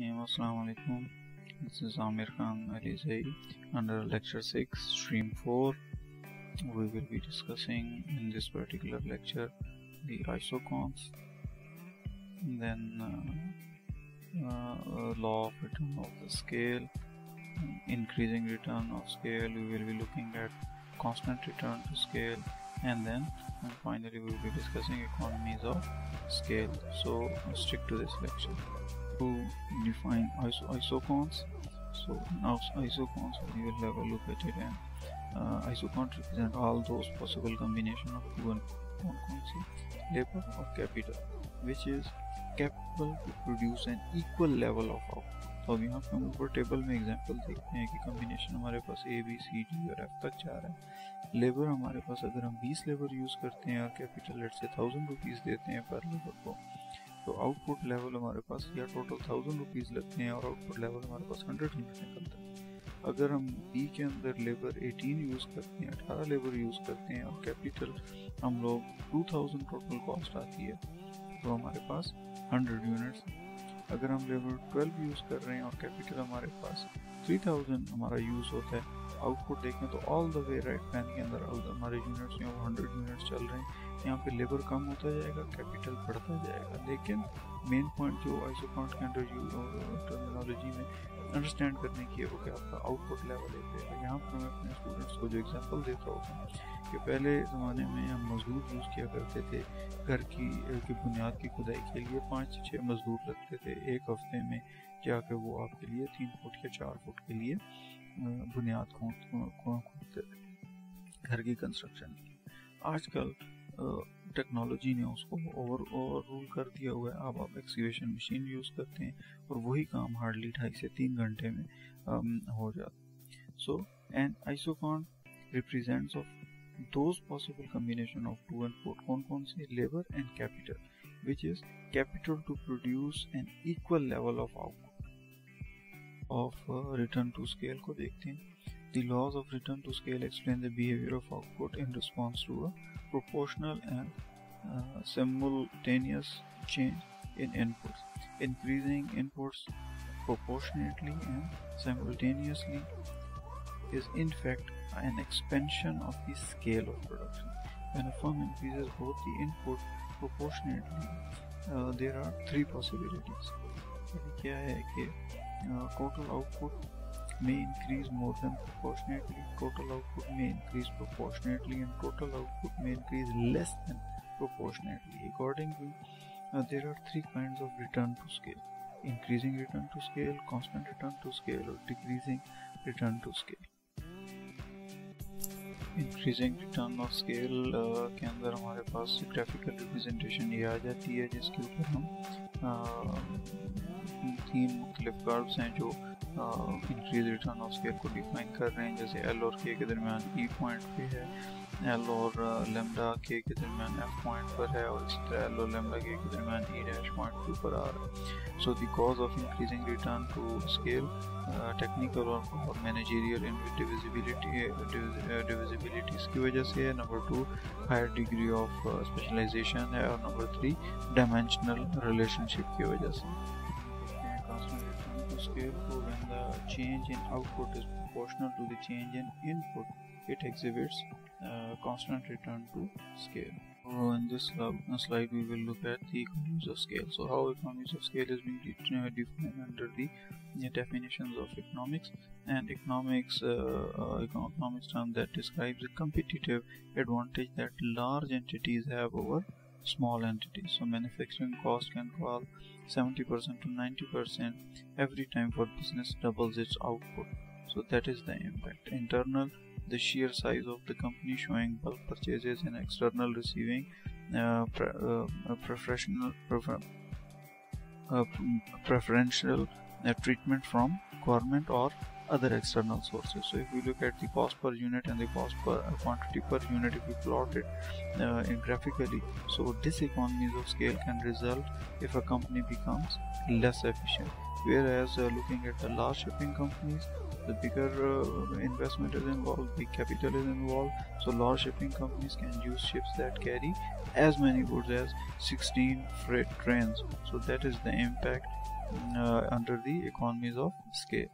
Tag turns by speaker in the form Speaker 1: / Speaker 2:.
Speaker 1: Assalamu alaikum. This is Amir Khan Ali Zaid under lecture 6 stream 4 we will be discussing in this particular lecture the isoquants then uh, uh, law of return of the scale increasing return of scale we will be looking at constant return to scale and then and finally we will be discussing economies of scale. So stick to this lecture to define iso isocons so now isocons we will have a look at it and uh, isocons represent all those possible combination of two and one labor or capital which is capable to produce an equal level of output तो अब यहाँ पे हम ऊपर table में example देखते हैं कि कम्बिनेशन हमारे पास ए बी सी डी और एफ़ तक जा रहा है लेबर हमारे पास अगर हम 20 लेबर यूज़ करते हैं और कैपिटल रेट से थाउज़ेंड रुपीज़ देते हैं पर लेबर को तो आउटपुट लेवल हमारे पास या टोटल थाउज़ेंड रुपीज़ लगते हैं और आउटपुट लेवल हमारे पास हंड्रेड हंड्रेड निकलता है। अगर हम बी के अंदर लेबर 18 यूज़ करते हैं 18 लेबर यूज़ करते हैं और कैपिटल हम लोग 2000 टोटल कॉस्ट आती है तो हमारे पास 100 यूनिट्स अगर हम लेबर 12 यूज़ कर रहे हैं और कैपिटल हमारे पास 3000 हमारा यूज़ होता है आउटपुट देखें तो all the way right pan के अंदर हमारे यूनिट्स में हंड्रेड यूनिट्स चल रहे हैं। यहाँ पे लेबर कम होता जाएगा कैपिटल बढ़ता जाएगा। लेकिन मेन पॉइंट जो आइसो पॉइंट के अंडर टर्मिनोलॉजी में अंडरस्टैंड करने की है वो कि आपका आउटपुट लेवल है। यहाँ पर मैं अपने स्टूडेंट्स को जो एग्ज़ाम्पल देता हूँ। कि पहले ज़माने में हम मजदूर यूज़ किया करते थे। घर की, की बुनियाद की खुदाई के लिए पाँच से छः मजदूर लगते थे। एक हफ़्ते में जाकर वो आपके लिए तीन फुट या चार फुट के लिए बुनियाद खोदते थे। घर की कंस्ट्रक्शन की आजकल टेक्नोलॉजी ने उसको ओवर ओवर रूल कर दिया हुआ है। अब आप एक्सीवेशन मशीन यूज़ करते हैं और वही काम हार्डली ढाई से तीन घंटे में हो जाता so and isoquant represents of those possible combination of two and four कौन कौन से labor and capital which is capital to produce an equal level of output of uh, return to scale को देखते हैं the laws of return to scale explain the behavior of output in response to a proportional and uh, simultaneous change in inputs increasing inputs proportionately and simultaneously is in fact an expansion of the scale of production. When a firm increases both the input proportionately, uh, there are three possibilities. क्या है कि total output may increase more than proportionately, total output may increase proportionately, and total output may increase less than proportionately. Accordingly, uh, there are three kinds of return to scale: increasing return to scale, constant return to scale, or decreasing return to scale. Increasing return of scale के अंदर हमारे पास graphical representation ये आ जाती है, जिसके ऊपर हम तीन मुख्तलिफ़ कर्व्स हैं जो इंक्रीज रिटर्न ऑफ़ स्केल को डिफाइन कर रहे हैं, जैसे एल और के के दरमियान ई पॉइंट पे है एल और लेमडा के के दरमियान एफ़ पॉइंट पर है, और इसी तरह एल और लेमडा के के दरमियान ई डैश पॉइंट के ऊपर आ रहा है। So the cause of increasing return to scale technical और मैनेजरियल डिविजिबिलिटी डिविजिबिलिटी की वजह से है। Number two higher degree of specialisation है, और नंबर थ्री डायमेंशनल रिलेशनशिप की वजह से। Scale so when the change in output is proportional to the change in input it exhibits uh, constant return to scale. So in this uh, slide we will look at the economies of scale. So how economies of scale is being defined under the, the definitions of economics and economics uh, uh, economics term that describes the competitive advantage that large entities have over small entities. So manufacturing cost can fall 70% to 90% every time for business doubles its output. So that is the impact. Internal, the sheer size of the company showing bulk purchases and external receiving uh, pre uh, professional prefer uh, preferential uh, treatment from government or other external sources. So if we look at the cost per unit and the cost per uh, quantity per unit, if we plot it uh, graphically, so diseconomies of scale can result if a company becomes less efficient. Whereas uh, looking at the large shipping companies, the bigger uh, investment is involved, big capital is involved. So large shipping companies can use ships that carry as many goods as 16 freight trains. So that is the impact uh, under the economies of scale